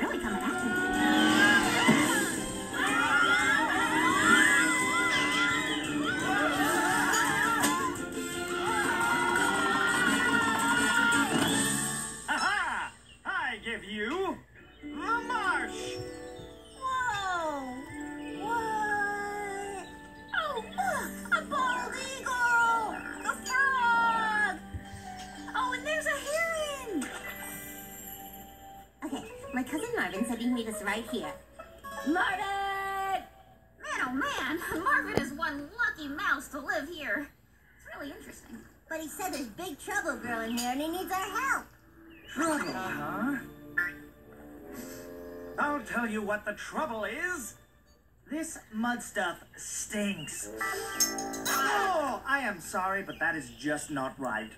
really coming after my cousin Marvin said he'd meet us right here. Marvin! Man, oh man! Marvin is one lucky mouse to live here. It's really interesting. But he said there's big trouble brewing here and he needs our help. Trouble, huh? I'll tell you what the trouble is. This mud stuff stinks. Oh, I am sorry, but that is just not right.